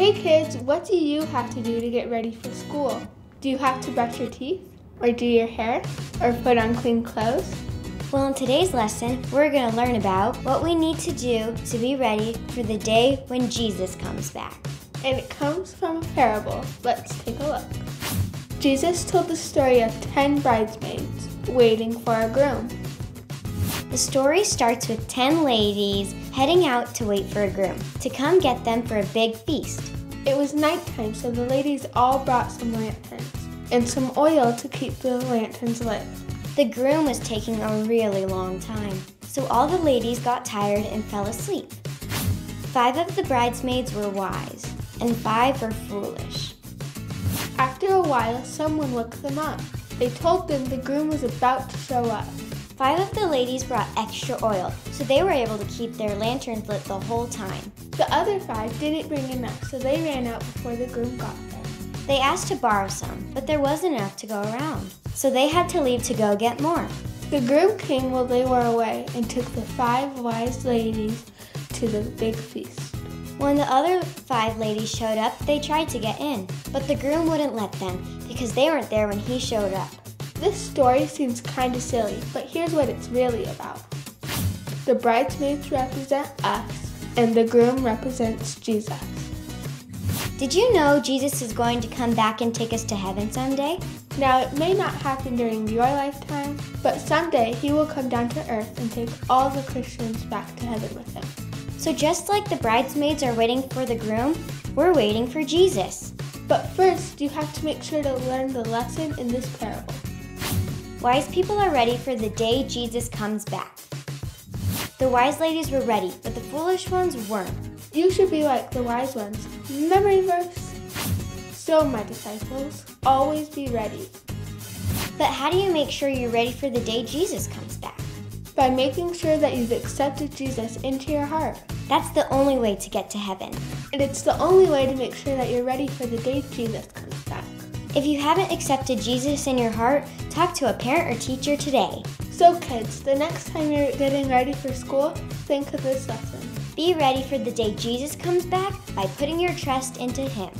Hey kids, what do you have to do to get ready for school? Do you have to brush your teeth? Or do your hair? Or put on clean clothes? Well, in today's lesson, we're going to learn about what we need to do to be ready for the day when Jesus comes back. And it comes from a parable. Let's take a look. Jesus told the story of 10 bridesmaids waiting for a groom. The story starts with 10 ladies heading out to wait for a groom to come get them for a big feast. It was nighttime, so the ladies all brought some lanterns and some oil to keep the lanterns lit. The groom was taking a really long time, so all the ladies got tired and fell asleep. Five of the bridesmaids were wise, and five were foolish. After a while, someone woke them up. They told them the groom was about to show up. Five of the ladies brought extra oil, so they were able to keep their lanterns lit the whole time. The other five didn't bring enough, so they ran out before the groom got there. They asked to borrow some, but there wasn't enough to go around, so they had to leave to go get more. The groom came while they were away and took the five wise ladies to the big feast. When the other five ladies showed up, they tried to get in, but the groom wouldn't let them because they weren't there when he showed up. This story seems kind of silly, but here's what it's really about. The bridesmaids represent us, and the groom represents Jesus. Did you know Jesus is going to come back and take us to heaven someday? Now, it may not happen during your lifetime, but someday he will come down to earth and take all the Christians back to heaven with him. So, just like the bridesmaids are waiting for the groom, we're waiting for Jesus. But first, you have to make sure to learn the lesson in this parable. Wise people are ready for the day Jesus comes back. The wise ladies were ready, but the foolish ones weren't. You should be like the wise ones. Memory verse. So, my disciples, always be ready. But how do you make sure you're ready for the day Jesus comes back? By making sure that you've accepted Jesus into your heart. That's the only way to get to heaven. And it's the only way to make sure that you're ready for the day Jesus comes back. If you haven't accepted Jesus in your heart, talk to a parent or teacher today. So, kids, the next time you're getting ready for school, think of this lesson. Be ready for the day Jesus comes back by putting your trust into Him.